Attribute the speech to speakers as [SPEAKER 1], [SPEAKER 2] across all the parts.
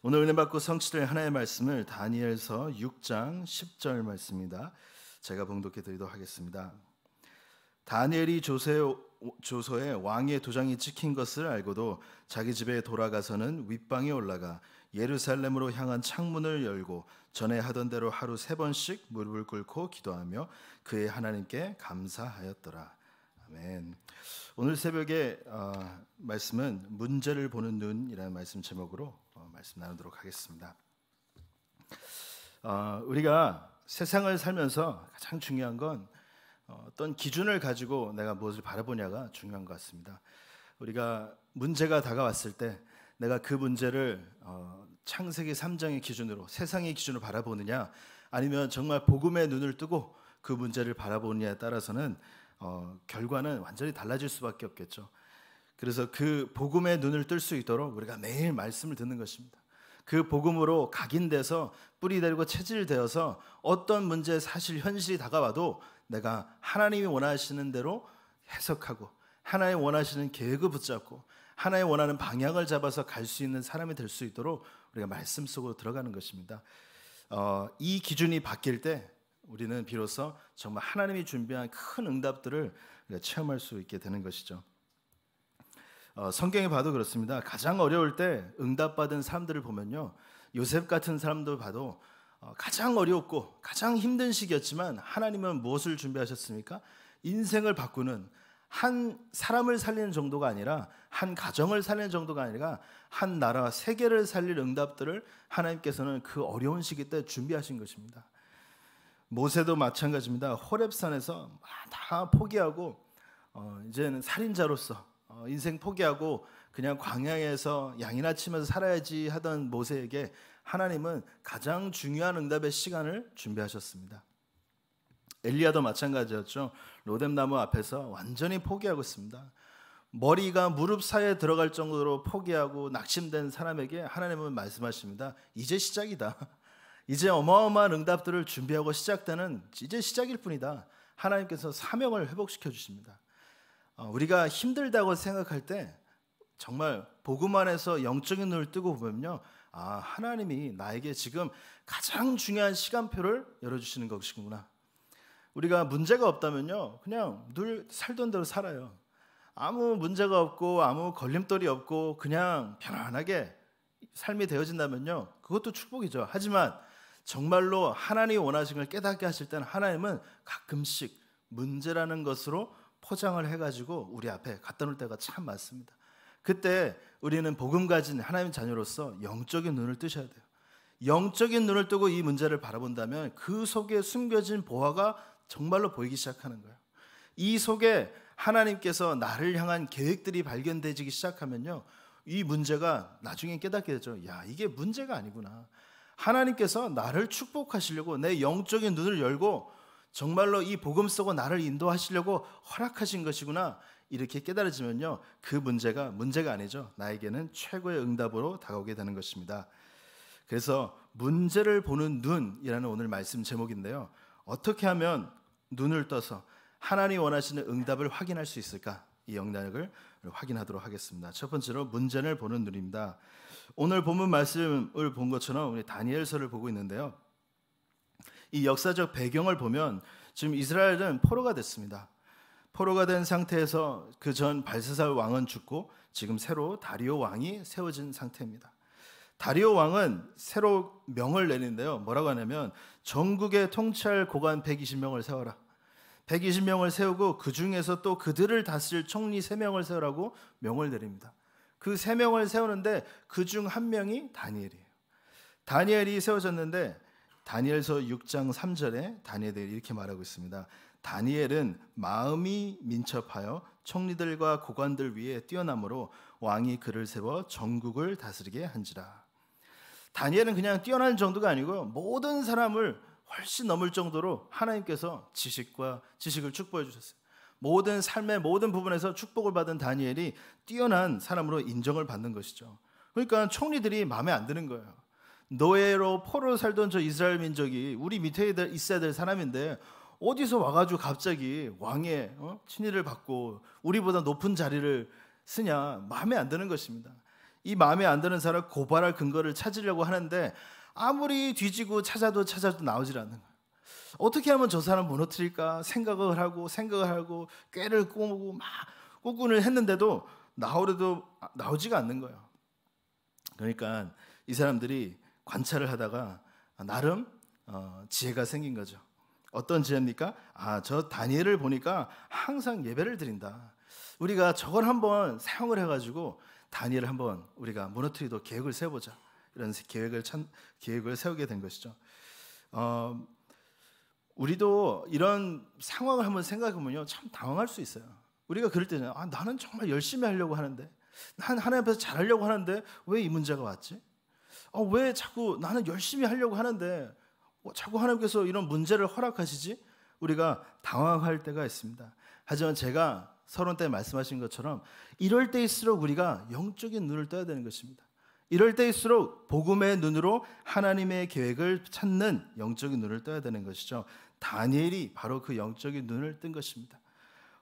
[SPEAKER 1] 오늘 은혜 받고 성취될 하나의 말씀을 다니엘서 6장 10절 말씀입니다. 제가 봉독해 드리도록 하겠습니다. 다니엘이 조세, 조서에 왕의 도장이 찍힌 것을 알고도 자기 집에 돌아가서는 윗방에 올라가 예루살렘으로 향한 창문을 열고 전에 하던 대로 하루 세 번씩 무릎을 꿇고 기도하며 그의 하나님께 감사하였더라. 아멘. 오늘 새벽에 어, 말씀은 문제를 보는 눈이라는 말씀 제목으로 어, 말씀 나누도록 하겠습니다. 어, 우리가 세상을 살면서 가장 중요한 건 어, 어떤 기준을 가지고 내가 무엇을 바라보냐가 중요한 것 같습니다. 우리가 문제가 다가왔을 때 내가 그 문제를 어, 창세기 3장의 기준으로 세상의 기준으로 바라보느냐 아니면 정말 복음의 눈을 뜨고 그 문제를 바라보느냐에 따라서는 어, 결과는 완전히 달라질 수밖에 없겠죠. 그래서 그 복음의 눈을 뜰 수 있도록 우리가 매일 말씀을 듣는 것입니다. 그 복음으로 각인돼서 뿌리 되고 체질되어서 어떤 문제 사실 현실이 다가와도 내가 하나님이 원하시는 대로 해석하고 하나님 원하시는 계획을 붙잡고 하나님 원하는 방향을 잡아서 갈 수 있는 사람이 될 수 있도록 우리가 말씀 속으로 들어가는 것입니다. 어, 이 기준이 바뀔 때 우리는 비로소 정말 하나님이 준비한 큰 응답들을 체험할 수 있게 되는 것이죠. 어, 성경에 봐도 그렇습니다. 가장 어려울 때 응답받은 사람들을 보면요. 요셉 같은 사람들 봐도 어, 가장 어렵고 가장 힘든 시기였지만 하나님은 무엇을 준비하셨습니까? 인생을 바꾸는 한 사람을 살리는 정도가 아니라 한 가정을 살리는 정도가 아니라 한 나라 세계를 살릴 응답들을 하나님께서는 그 어려운 시기 때 준비하신 것입니다. 모세도 마찬가지입니다. 호렙산에서 다 포기하고 어, 이제는 살인자로서 어, 인생 포기하고 그냥 광야에서 양이나 치면서 살아야지 하던 모세에게 하나님은 가장 중요한 응답의 시간을 준비하셨습니다. 엘리야도 마찬가지였죠. 로뎀나무 앞에서 완전히 포기하고 있습니다. 머리가 무릎 사이에 들어갈 정도로 포기하고 낙심된 사람에게 하나님은 말씀하십니다. 이제 시작이다. 이제 어마어마한 응답들을 준비하고 시작되는 이제 시작일 뿐이다. 하나님께서 사명을 회복시켜 주십니다. 어, 우리가 힘들다고 생각할 때 정말 복음 안에서 영적인 눈을 뜨고 보면요. 아, 하나님이 나에게 지금 가장 중요한 시간표를 열어주시는 것이구나. 우리가 문제가 없다면요. 그냥 늘 살던 대로 살아요. 아무 문제가 없고 아무 걸림돌이 없고 그냥 편안하게 삶이 되어진다면요. 그것도 축복이죠. 하지만 정말로 하나님이 원하시는 걸 깨닫게 하실 때는 하나님은 가끔씩 문제라는 것으로 포장을 해가지고 우리 앞에 갖다 놓을 때가 참 많습니다. 그때 우리는 복음 가진 하나님 자녀로서 영적인 눈을 뜨셔야 돼요. 영적인 눈을 뜨고 이 문제를 바라본다면 그 속에 숨겨진 보화가 정말로 보이기 시작하는 거예요. 이 속에 하나님께서 나를 향한 계획들이 발견되기 시작하면요. 이 문제가 나중에 깨닫게 되죠. 야, 이게 문제가 아니구나. 하나님께서 나를 축복하시려고 내 영적인 눈을 열고 정말로 이 복음 속으로 나를 인도하시려고 허락하신 것이구나. 이렇게 깨달아지면요. 그 문제가 문제가 아니죠. 나에게는 최고의 응답으로 다가오게 되는 것입니다. 그래서 문제를 보는 눈이라는 오늘 말씀 제목인데요. 어떻게 하면 눈을 떠서 하나님 원하시는 응답을 확인할 수 있을까? 이 영역을 확인하도록 하겠습니다. 첫 번째로 문제를 보는 눈입니다. 오늘 본문 말씀을 본 것처럼 우리 다니엘서를 보고 있는데요. 이 역사적 배경을 보면 지금 이스라엘은 포로가 됐습니다. 포로가 된 상태에서 그 전 발사살 왕은 죽고 지금 새로 다리오 왕이 세워진 상태입니다. 다리오 왕은 새로 명을 내는데요. 뭐라고 하냐면 전국에 통치할 고관 120명을 세워라. 120명을 세우고 그 중에서 또 그들을 다스릴 총리 3명을 세우라고 명을 내립니다. 그 3명을 세우는데 그 중 한 명이 다니엘이에요. 다니엘이 세워졌는데 다니엘서 6장 3절에 다니엘이 이렇게 말하고 있습니다. 다니엘은 마음이 민첩하여 총리들과 고관들 위에 뛰어남으로 왕이 그를 세워 전국을 다스리게 한지라. 다니엘은 그냥 뛰어난 정도가 아니고 모든 사람을 훨씬 넘을 정도로 하나님께서 지식과 지식을 축복해 주셨어요. 모든 삶의 모든 부분에서 축복을 받은 다니엘이 뛰어난 사람으로 인정을 받는 것이죠. 그러니까 총리들이 마음에 안 드는 거예요. 노예로 포로 살던 저 이스라엘 민족이 우리 밑에 있어야 될 사람인데 어디서 와가지고 갑자기 왕의 어? 친위를 받고 우리보다 높은 자리를 쓰냐 마음에 안 드는 것입니다. 이 마음에 안 드는 사람 고발할 근거를 찾으려고 하는데 아무리 뒤지고 찾아도 찾아도 나오질 않는 거예요. 어떻게 하면 저 사람 무너뜨릴까 생각을 하고 생각을 하고 꾀를 꾸고 막 꾸꾸를 했는데도 나오려도 나오지가 않는 거예요. 그러니까 이 사람들이 관찰을 하다가 나름 어, 지혜가 생긴 거죠. 어떤 지혜입니까? 아, 저 다니엘을 보니까 항상 예배를 드린다. 우리가 저걸 한번 사용을 해가지고 다니엘을 한번 우리가 무너뜨리도 계획을 세보자. 이런 계획을 참, 계획을 세우게 된 것이죠. 어, 우리도 이런 상황을 한번 생각해 보면요, 참 당황할 수 있어요. 우리가 그럴 때는 아, 나는 정말 열심히 하려고 하는데, 난 하나님 앞에서 잘하려고 하는데 왜 이 문제가 왔지? 어, 왜 자꾸 나는 열심히 하려고 하는데 어, 자꾸 하나님께서 이런 문제를 허락하시지? 우리가 당황할 때가 있습니다. 하지만 제가 서론 때 말씀하신 것처럼 이럴 때일수록 우리가 영적인 눈을 떠야 되는 것입니다. 이럴 때일수록 복음의 눈으로 하나님의 계획을 찾는 영적인 눈을 떠야 되는 것이죠. 다니엘이 바로 그 영적인 눈을 뜬 것입니다.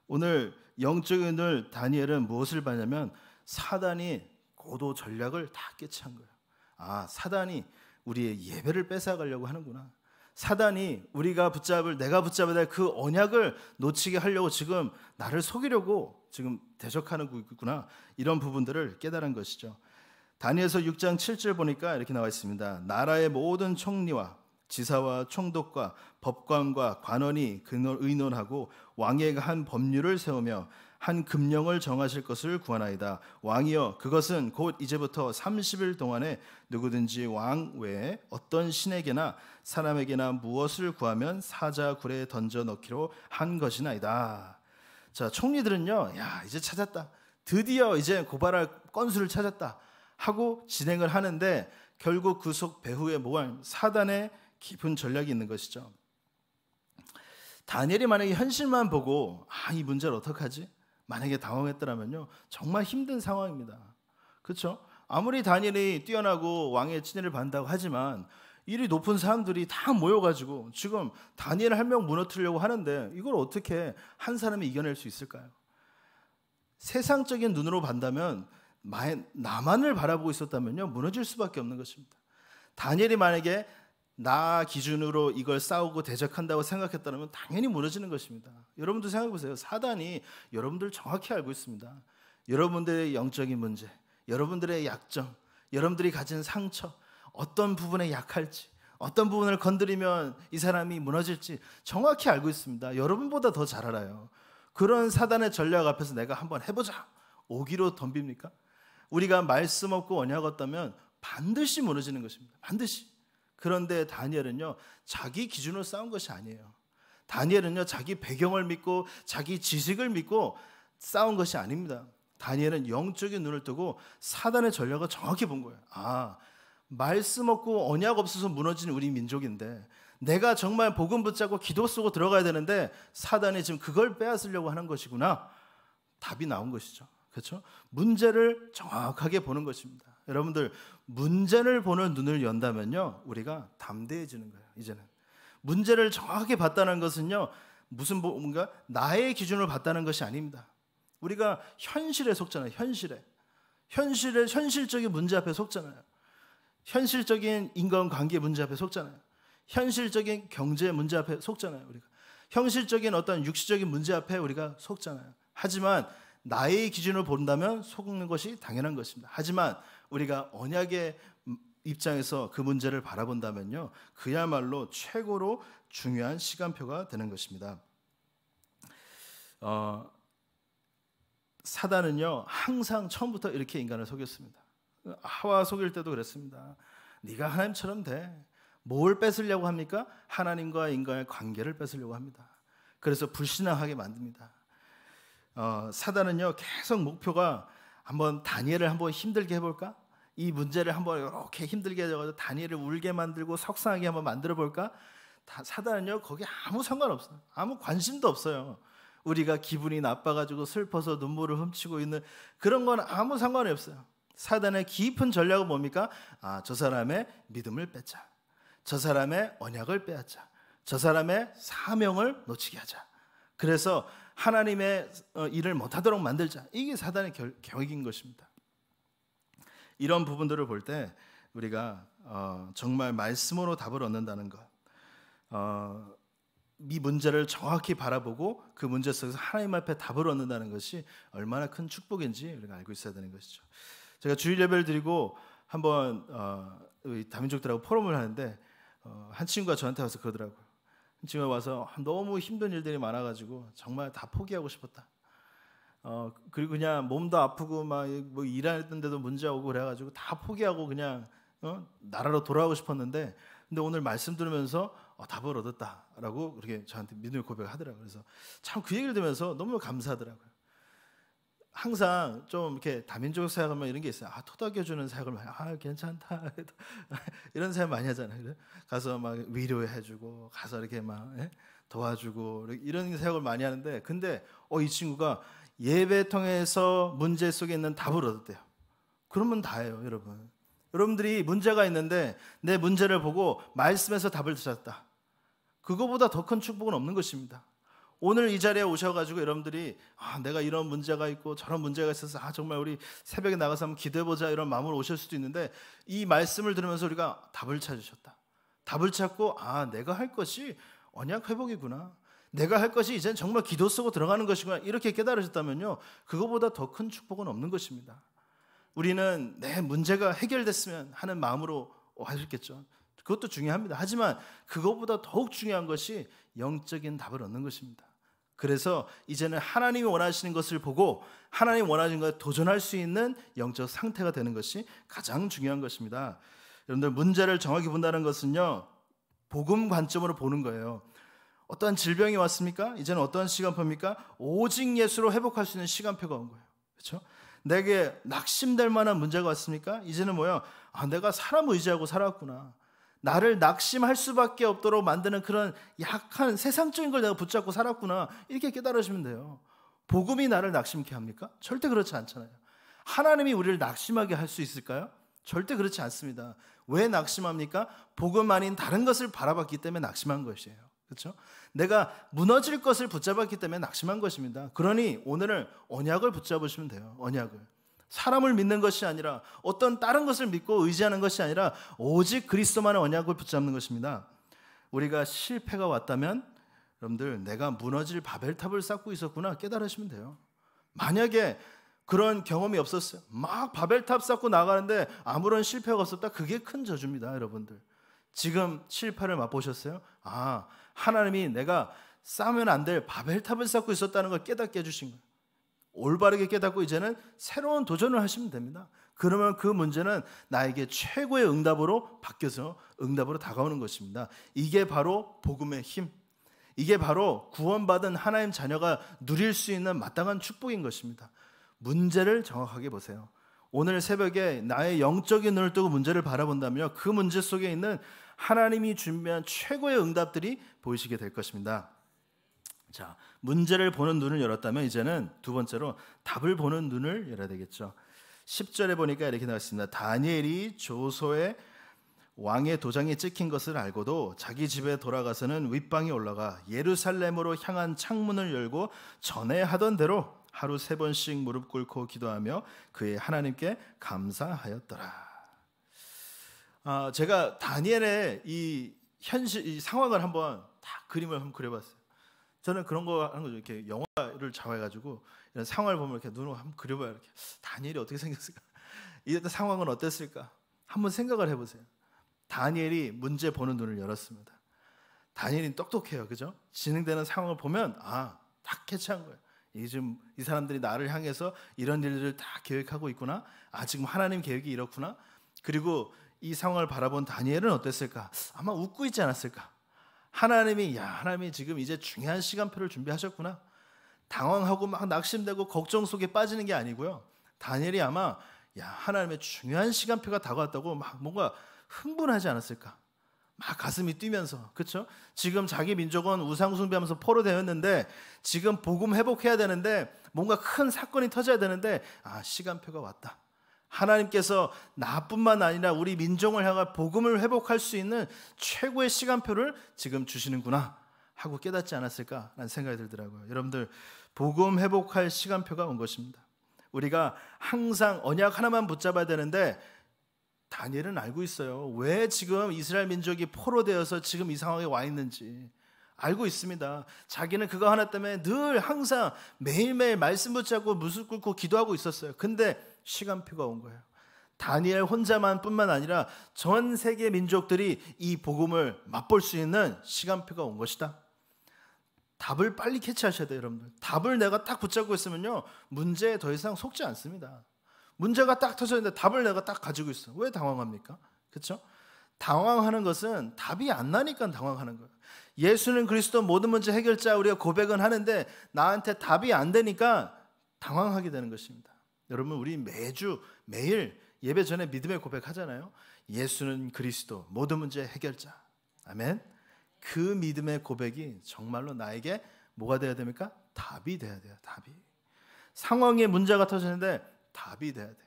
[SPEAKER 1] 오늘 영적인 눈 다니엘은 무엇을 봤냐면 사단이 고도 전략을 다 깨치한 거예요. 아, 사단이 우리의 예배를 뺏어가려고 하는구나. 사단이 우리가 붙잡을 내가 붙잡아야 될 그 언약을 놓치게 하려고 지금 나를 속이려고 지금 대적하는 거구나. 이런 부분들을 깨달은 것이죠. 다니엘서 6장 7절 보니까 이렇게 나와 있습니다. 나라의 모든 총리와 지사와 총독과 법관과 관원이 의논하고 왕의 한 법률을 세우며 한 금령을 정하실 것을 구하나이다. 왕이여 그것은 곧 이제부터 30일 동안에 누구든지 왕 외에 어떤 신에게나 사람에게나 무엇을 구하면 사자굴에 던져 넣기로 한 것이나이다. 자, 총리들은요. 야, 이제 찾았다. 드디어 이제 고발할 건수를 찾았다. 하고 진행을 하는데 결국 그 속 배후에 뭐가 사단의 깊은 전략이 있는 것이죠. 다니엘이 만약에 현실만 보고 아, 이 문제를 어떡하지? 만약에 당황했더라면요. 정말 힘든 상황입니다. 그렇죠? 아무리 다니엘이 뛰어나고 왕의 친애를 받는다고 하지만 일이 높은 사람들이 다 모여가지고 지금 다니엘 한 명 무너뜨리려고 하는데 이걸 어떻게 한 사람이 이겨낼 수 있을까요? 세상적인 눈으로 본다면 나만을 바라보고 있었다면요 무너질 수밖에 없는 것입니다. 다니엘이 만약에 나 기준으로 이걸 싸우고 대적한다고 생각했다면 당연히 무너지는 것입니다. 여러분도 생각해 보세요. 사단이 여러분들 정확히 알고 있습니다. 여러분들의 영적인 문제, 여러분들의 약점, 여러분들이 가진 상처, 어떤 부분에 약할지, 어떤 부분을 건드리면 이 사람이 무너질지 정확히 알고 있습니다. 여러분보다 더 잘 알아요. 그런 사단의 전략 앞에서 내가 한번 해보자. 오기로 덤빕니까? 우리가 말씀 없고 언약 없다면 반드시 무너지는 것입니다. 반드시. 그런데 다니엘은요, 자기 기준으로 싸운 것이 아니에요. 다니엘은요, 자기 배경을 믿고 자기 지식을 믿고 싸운 것이 아닙니다. 다니엘은 영적인 눈을 뜨고 사단의 전략을 정확히 본 거예요. 아, 말씀 없고 언약 없어서 무너진 우리 민족인데 내가 정말 복음 붙잡고 기도 쓰고 들어가야 되는데 사단이 지금 그걸 빼앗으려고 하는 것이구나. 답이 나온 것이죠. 그렇죠? 문제를 정확하게 보는 것입니다. 여러분들 문제를 보는 눈을 연다면요 우리가 담대해지는 거예요. 이제는 문제를 정확하게 봤다는 것은요 무슨 뭐, 뭔가 나의 기준을 봤다는 것이 아닙니다. 우리가 현실에 속잖아요. 현실에 현실에 현실적인 문제 앞에 속잖아요. 현실적인 인간관계 문제 앞에 속잖아요. 현실적인 경제 문제 앞에 속잖아요. 우리가 현실적인 어떤 육시적인 문제 앞에 우리가 속잖아요. 하지만 나의 기준을 본다면 속는 것이 당연한 것입니다. 하지만 우리가 언약의 입장에서 그 문제를 바라본다면요. 그야말로 최고로 중요한 시간표가 되는 것입니다. 어, 사단은요. 항상 처음부터 이렇게 인간을 속였습니다. 하와 속일 때도 그랬습니다. 네가 하나님처럼 돼. 뭘 뺏으려고 합니까? 하나님과 인간의 관계를 뺏으려고 합니다. 그래서 불신앙하게 만듭니다. 어, 사단은요 계속 목표가 한번 다니엘을 한번 힘들게 해볼까? 이 문제를 한번 이렇게 힘들게 해가지고 다니엘을 울게 만들고 석상하게 한번 만들어 볼까? 사단은요 거기 아무 상관없어요. 아무 관심도 없어요. 우리가 기분이 나빠가지고 슬퍼서 눈물을 훔치고 있는 그런 건 아무 상관이 없어요. 사단의 깊은 전략은 뭡니까? 아, 저 사람의 믿음을 뺏자. 저 사람의 언약을 빼앗자. 저 사람의 사명을 놓치게 하자. 그래서 하나님의 어, 일을 못하도록 만들자. 이게 사단의 계획인 것입니다. 이런 부분들을 볼 때 우리가 어, 정말 말씀으로 답을 얻는다는 것, 어, 이 문제를 정확히 바라보고 그 문제 속에서 하나님 앞에 답을 얻는다는 것이 얼마나 큰 축복인지 우리가 알고 있어야 되는 것이죠. 제가 주일 예배를 드리고 한번 어, 다민족들하고 포럼을 하는데 어, 한 친구가 저한테 와서 그러더라고요. 한 친구가 와서 너무 힘든 일들이 많아가지고 정말 다 포기하고 싶었다. 어, 그리고 그냥 몸도 아프고 막 뭐 일하는데도 문제 오고 그래가지고 다 포기하고 그냥 어? 나라로 돌아가고 싶었는데 근데 오늘 말씀 들으면서 어, 답을 얻었다라고 그렇게 저한테 믿음의 고백을 하더라고요. 그래서 참 그 얘기를 들으면서 너무 감사하더라고요. 항상 좀 이렇게 다민족 사역하면 이런 게 있어요. 아 토닥여주는 사역을 많이 아 괜찮다 이런 사역 많이 하잖아요. 가서 막 위로해주고 가서 이렇게 막 예? 도와주고 이런 사역을 많이 하는데 근데 어 이 친구가 예배 통해서 문제 속에 있는 답을 얻었대요. 그러면 다예요, 여러분. 여러분들이 문제가 있는데 내 문제를 보고 말씀에서 답을 찾았다. 그거보다 더 큰 축복은 없는 것입니다. 오늘 이 자리에 오셔가지고 여러분들이 아, 내가 이런 문제가 있고 저런 문제가 있어서 아, 정말 우리 새벽에 나가서 한번 기도해보자 이런 마음으로 오실 수도 있는데 이 말씀을 들으면서 우리가 답을 찾으셨다. 답을 찾고 아, 내가 할 것이 언약 회복이구나. 내가 할 것이 이젠 정말 기도 쓰고 들어가는 것이구나. 이렇게 깨달으셨다면요. 그거보다 더 큰 축복은 없는 것입니다. 우리는 내 문제가 해결됐으면 하는 마음으로 하셨겠죠. 그것도 중요합니다. 하지만 그것보다 더욱 중요한 것이 영적인 답을 얻는 것입니다. 그래서 이제는 하나님이 원하시는 것을 보고 하나님 원하시는 것에 도전할 수 있는 영적 상태가 되는 것이 가장 중요한 것입니다. 여러분들 문제를 정확히 본다는 것은요. 복음 관점으로 보는 거예요. 어떠한 질병이 왔습니까? 이제는 어떠한 시간표입니까? 오직 예수로 회복할 수 있는 시간표가 온 거예요. 그렇죠? 내게 낙심될 만한 문제가 왔습니까? 이제는 뭐야? 아, 내가 사람 의지하고 살았구나. 나를 낙심할 수밖에 없도록 만드는 그런 약한 세상적인 걸 내가 붙잡고 살았구나. 이렇게 깨달으시면 돼요. 복음이 나를 낙심케 합니까? 절대 그렇지 않잖아요. 하나님이 우리를 낙심하게 할 수 있을까요? 절대 그렇지 않습니다. 왜 낙심합니까? 복음 아닌 다른 것을 바라봤기 때문에 낙심한 것이에요. 그렇죠? 내가 무너질 것을 붙잡았기 때문에 낙심한 것입니다. 그러니 오늘은 언약을 붙잡으시면 돼요. 언약을. 사람을 믿는 것이 아니라 어떤 다른 것을 믿고 의지하는 것이 아니라 오직 그리스도만의 언약을 붙잡는 것입니다. 우리가 실패가 왔다면 여러분들 내가 무너질 바벨탑을 쌓고 있었구나 깨달으시면 돼요. 만약에 그런 경험이 없었어요. 막 바벨탑 쌓고 나가는데 아무런 실패가 없었다. 그게 큰 저주입니다, 여러분들. 지금 실패를 맛보셨어요? 아, 하나님이 내가 쌓으면 안 될 바벨탑을 쌓고 있었다는 걸 깨닫게 해주신 거예요. 올바르게 깨닫고 이제는 새로운 도전을 하시면 됩니다. 그러면 그 문제는 나에게 최고의 응답으로 바뀌어서 응답으로 다가오는 것입니다. 이게 바로 복음의 힘. 이게 바로 구원받은 하나님 자녀가 누릴 수 있는 마땅한 축복인 것입니다. 문제를 정확하게 보세요. 오늘 새벽에 나의 영적인 눈을 뜨고 문제를 바라본다면 그 문제 속에 있는 하나님이 준비한 최고의 응답들이 보이시게 될 것입니다. 자, 문제를 보는 눈을 열었다면 이제는 두 번째로 답을 보는 눈을 열어야 되겠죠. 10절에 보니까 이렇게 나와 있습니다. 다니엘이 조소의 왕의 도장이 찍힌 것을 알고도 자기 집에 돌아가서는 윗방에 올라가 예루살렘으로 향한 창문을 열고 전에 하던 대로 하루 세 번씩 무릎 꿇고 기도하며 그의 하나님께 감사하였더라. 아, 제가 다니엘의 이 현실 이 상황을 한번 다 그림을 한번 그려봤어요. 저는 그런 거 하는 거죠. 이렇게 영화를 잡아가지고 이런 상황을 보면 이렇게 눈으로 한번 그려봐요. 이렇게 다니엘이 어떻게 생겼을까? 이때 상황은 어땠을까? 한번 생각을 해보세요. 다니엘이 문제 보는 눈을 열었습니다. 다니엘이 똑똑해요, 그죠? 진행되는 상황을 보면 아, 딱 캐치한 거예요. 이 지금 이 사람들이 나를 향해서 이런 일들을 다 계획하고 있구나. 아, 지금 하나님 계획이 이렇구나. 그리고 이 상황을 바라본 다니엘은 어땠을까? 아마 웃고 있지 않았을까? 하나님이 야 하나님이 지금 이제 중요한 시간표를 준비하셨구나. 당황하고 막 낙심되고 걱정 속에 빠지는 게 아니고요. 다니엘이 아마 야 하나님의 중요한 시간표가 다가왔다고 막 뭔가 흥분하지 않았을까? 막 가슴이 뛰면서 그렇죠? 지금 자기 민족은 우상 숭배하면서 포로 되었는데 지금 복음 회복해야 되는데 뭔가 큰 사건이 터져야 되는데 아 시간표가 왔다. 하나님께서 나뿐만 아니라 우리 민족을 향한 복음을 회복할 수 있는 최고의 시간표를 지금 주시는구나 하고 깨닫지 않았을까라는 생각이 들더라고요. 여러분들 복음 회복할 시간표가 온 것입니다. 우리가 항상 언약 하나만 붙잡아야 되는데 다니엘은 알고 있어요. 왜 지금 이스라엘 민족이 포로 되어서 지금 이 상황에 와 있는지 알고 있습니다. 자기는 그거 하나 때문에 늘 항상 매일매일 말씀 붙잡고 무릎 꿇고 기도하고 있었어요. 근데 시간표가 온 거예요. 다니엘 혼자만 뿐만 아니라 전 세계 민족들이 이 복음을 맛볼 수 있는 시간표가 온 것이다. 답을 빨리 캐치하셔야 돼요, 여러분들. 답을 내가 딱 붙잡고 있으면요. 문제에 더 이상 속지 않습니다. 문제가 딱 터졌는데 답을 내가 딱 가지고 있어. 왜 당황합니까? 그렇죠? 당황하는 것은 답이 안 나니까 당황하는 거예요. 예수는 그리스도 모든 문제 해결자 우리가 고백은 하는데 나한테 답이 안 되니까 당황하게 되는 것입니다. 여러분 우리 매주 매일 예배 전에 믿음의 고백하잖아요. 예수는 그리스도 모든 문제 해결자. 아멘. 그 믿음의 고백이 정말로 나에게 뭐가 돼야 됩니까? 답이 돼야 돼요. 답이. 상황에 문제가 터지는데 답이 돼야 돼요.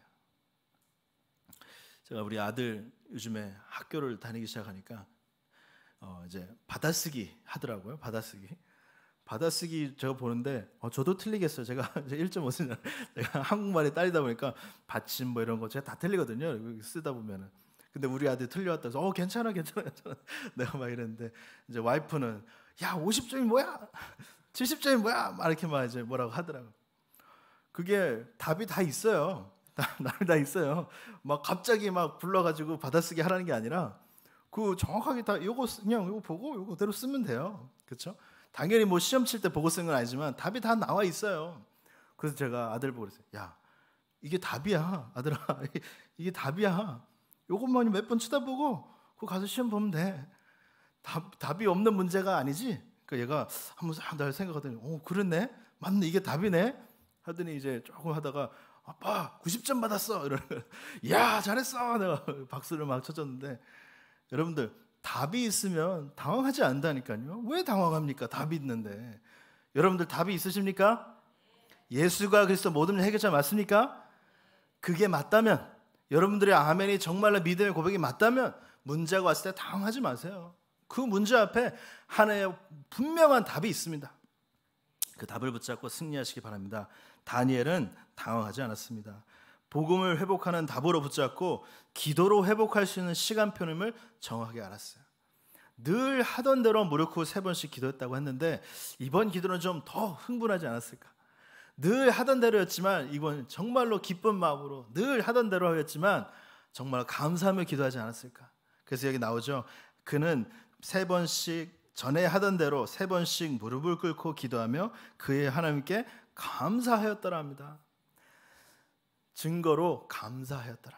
[SPEAKER 1] 제가 우리 아들 요즘에 학교를 다니기 시작하니까 어 이제 받아쓰기 하더라고요. 받아쓰기. 받아쓰기 제가 보는데 어 저도 틀리겠어요. 제가 1.5년 제가 한국말이 딸이다 보니까 받침 뭐 이런 거 제가 다 틀리거든요. 쓰다 보면은. 근데 우리 아들 틀려왔다 해서 어 괜찮아 괜찮아 괜찮아. 내가 막 이랬는데 이제 와이프는 야 50점이 뭐야? 70점이 뭐야? 막 이렇게 막 이제 뭐라고 하더라고 그게 답이 다 있어요. 답이 다 있어요. 막 갑자기 막 불러가지고 받아쓰기 하라는 게 아니라 그 정확하게 다 요거 그냥 요거 보고 요거 그대로 쓰면 돼요. 그렇죠 당연히 뭐 시험 칠 때 보고 쓴 건 아니지만 답이 다 나와 있어요 그래서 제가 아들 보고 그랬어요 야 이게 답이야 아들아 이게 답이야 요것만 몇 번 쳐다보고 그 가서 시험 보면 돼. 답, 답이 없는 문제가 아니지. 그 얘가 한번 싹날 생각하더니, 오, 그렇네? 맞네, 이게 답이네? 하더니 이제 조금 하다가, 아빠, 90점 받았어. 이러는 야, 잘했어. 내가 박수를 막 쳐줬는데, 여러분들, 답이 있으면 당황하지 않다니까요. 왜 당황합니까? 답이 있는데. 여러분들 답이 있으십니까? 예수가 그리스도 모든 해결자 맞습니까? 그게 맞다면 여러분들의 아멘이 정말로 믿음의 고백이 맞다면 문제가 왔을 때 당황하지 마세요. 그 문제 앞에 하나의 분명한 답이 있습니다. 그 답을 붙잡고 승리하시기 바랍니다. 다니엘은 당황하지 않았습니다. 복음을 회복하는 답으로 붙잡고 기도로 회복할 수 있는 시간표임을 정확하게 알았어요. 늘 하던 대로 무릎 꿇세 번씩 기도했다고 했는데 이번 기도는 좀 더 흥분하지 않았을까? 늘 하던 대로였지만 이건 정말로 기쁜 마음으로 늘 하던 대로 하였지만 정말 감사하며 기도하지 않았을까? 그래서 여기 나오죠. 그는 세 번씩 전에 하던 대로 세 번씩 무릎을 꿇고 기도하며 그의 하나님께 감사하였더라 합니다. 증거로 감사하였더라.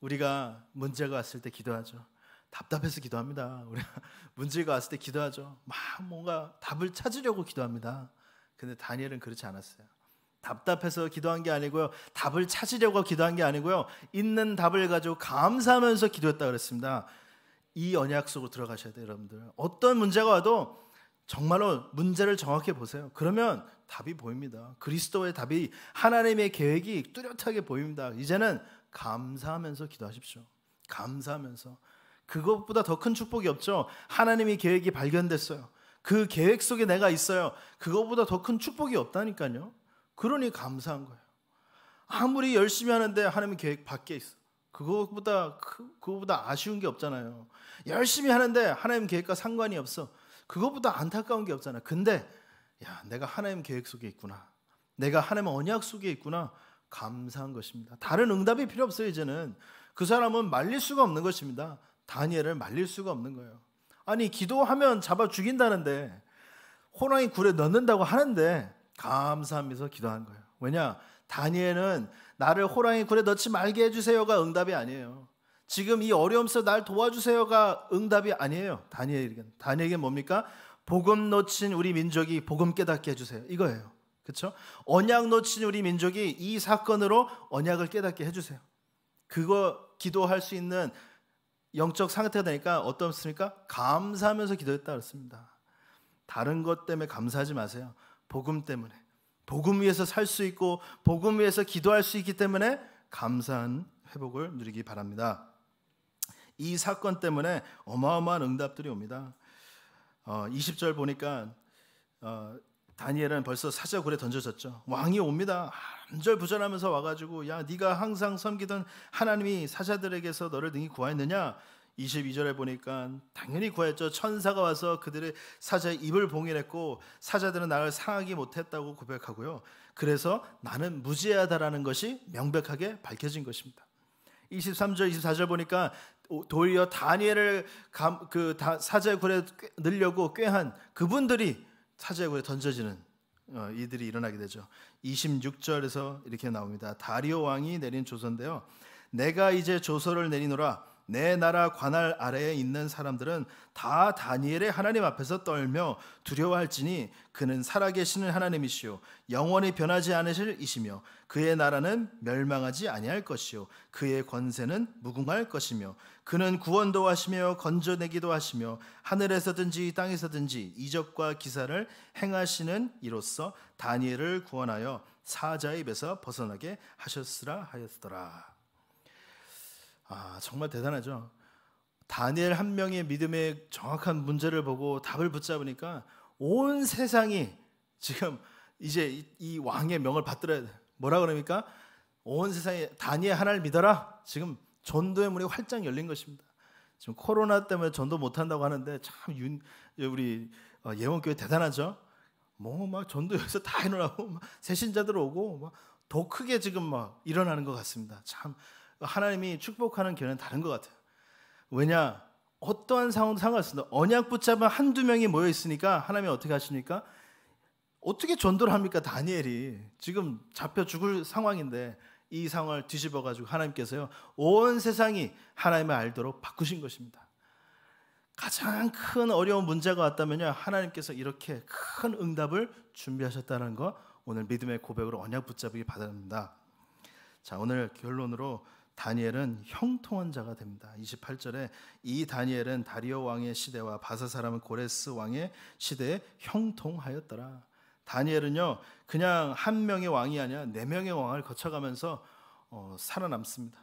[SPEAKER 1] 우리가 문제가 왔을 때 기도하죠. 답답해서 기도합니다. 우리가 문제가 왔을 때 기도하죠. 막 뭔가 답을 찾으려고 기도합니다. 근데 다니엘은 그렇지 않았어요. 답답해서 기도한 게 아니고요. 답을 찾으려고 기도한 게 아니고요. 있는 답을 가지고 감사하면서 기도했다 그랬습니다. 이 언약 속으로 들어가셔야 돼요, 여러분들. 어떤 문제가 와도 정말로 문제를 정확히 보세요. 그러면 답이 보입니다. 그리스도의 답이 하나님의 계획이 뚜렷하게 보입니다. 이제는 감사하면서 기도하십시오. 감사하면서. 그것보다 더 큰 축복이 없죠. 하나님의 계획이 발견됐어요. 그 계획 속에 내가 있어요. 그것보다 더 큰 축복이 없다니까요. 그러니 감사한 거예요. 아무리 열심히 하는데 하나님 계획 밖에 있어. 그거보다 그거보다 아쉬운 게 없잖아요. 열심히 하는데 하나님 계획과 상관이 없어. 그거보다 안타까운 게 없잖아. 근데 야, 내가 하나님 계획 속에 있구나. 내가 하나님 언약 속에 있구나. 감사한 것입니다. 다른 응답이 필요 없어요, 이제는. 그 사람은 말릴 수가 없는 것입니다. 다니엘을 말릴 수가 없는 거예요. 아니, 기도하면 잡아 죽인다는데 호랑이 굴에 넣는다고 하는데 감사하면서 기도한 거예요. 왜냐? 다니엘은 나를 호랑이 굴에 넣지 말게 해 주세요가 응답이 아니에요. 지금 이 어려움 속날 도와주세요가 응답이 아니에요. 다니엘에게 다니엘에게 뭡니까? 복음 놓친 우리 민족이 복음 깨닫게 해주세요. 이거예요. 그렇죠? 언약 놓친 우리 민족이 이 사건으로 언약을 깨닫게 해주세요. 그거 기도할 수 있는 영적 상태가 되니까 어떻습니까? 감사하면서 기도했다 그랬습니다. 다른 것 때문에 감사하지 마세요. 복음 때문에 복음 위에서 살 수 있고 복음 위에서 기도할 수 있기 때문에 감사한 회복을 누리기 바랍니다. 이 사건 때문에 어마어마한 응답들이 옵니다. 어, 20절 보니까 어, 다니엘은 벌써 사자굴에 던져졌죠. 왕이 옵니다. 안절부절하면서 와가지고 야 네가 항상 섬기던 하나님이 사자들에게서 너를 능히 구하였느냐? 22절에 보니까 당연히 구했죠. 천사가 와서 그들의 사자의 입을 봉인했고 사자들은 나를 상하기 못했다고 고백하고요. 그래서 나는 무죄하다라는 것이 명백하게 밝혀진 것입니다. 23절, 24절 보니까 도리어 다니엘을 그 사자의 굴에 늘려고 꾀한 그분들이 사자의 굴에 던져지는 어, 이들이 일어나게 되죠. 26절에서 이렇게 나옵니다. 다리오 왕이 내린 조서인데요. 내가 이제 조서를 내리노라 내 나라 관할 아래에 있는 사람들은 다 다니엘의 하나님 앞에서 떨며 두려워할지니 그는 살아계시는 하나님이시요 영원히 변하지 않으실 이시며 그의 나라는 멸망하지 아니할 것이요 그의 권세는 무궁할 것이며 그는 구원도 하시며 건져내기도 하시며 하늘에서든지 땅에서든지 이적과 기사를 행하시는 이로써 다니엘을 구원하여 사자의 입에서 벗어나게 하셨으라 하였더라. 아, 정말 대단하죠. 다니엘 한 명의 믿음의 정확한 문제를 보고 답을 붙잡으니까 온 세상이 지금 이제 이 왕의 명을 받들어야 돼. 뭐라 그럽니까? 온 세상에 다니엘 하나를 믿어라. 지금 전도의 문이 활짝 열린 것입니다. 지금 코로나 때문에 전도 못 한다고 하는데 참 윤, 우리 어, 예원교회 대단하죠. 뭐 막 전도에서 다 일어나고 새신자들 오고 더 크게 지금 막 일어나는 것 같습니다. 참 하나님이 축복하는 교회는 다른 것 같아요. 왜냐? 어떠한 상황도 상관없습니다. 언약 붙잡은 한두 명이 모여 있으니까 하나님이 어떻게 하십니까? 어떻게 전도를 합니까? 다니엘이 지금 잡혀 죽을 상황인데 이 상황을 뒤집어 가지고 하나님께서요. 온 세상이 하나님을 알도록 바꾸신 것입니다. 가장 큰 어려운 문제가 왔다면요. 하나님께서 이렇게 큰 응답을 준비하셨다는 거 오늘 믿음의 고백으로 언약 붙잡기 바랍니다. 자, 오늘 결론으로 다니엘은 형통한 자가 됩니다. 28절에 이 다니엘은 다리오 왕의 시대와 바사 사람은 고레스 왕의 시대에 형통하였더라. 다니엘은요 그냥 한 명의 왕이 아니라 네 명의 왕을 거쳐가면서 어, 살아남습니다.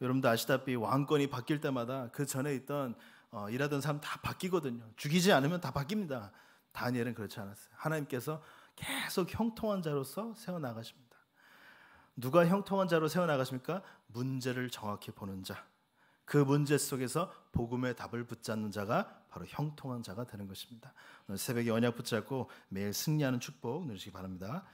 [SPEAKER 1] 여러분도 아시다시피 왕권이 바뀔 때마다 그 전에 있던 어, 일하던 사람 다 바뀌거든요. 죽이지 않으면 다 바뀝니다. 다니엘은 그렇지 않았어요. 하나님께서 계속 형통한 자로서 세워 나가십니다. 누가 형통한 자로 세워 나가십니까? 문제를 정확히 보는 자. 그 문제 속에서 복음의 답을 붙잡는 자가 바로 형통한 자가 되는 것입니다. 오늘 새벽에 언약 붙잡고 매일 승리하는 축복 누리시기 바랍니다.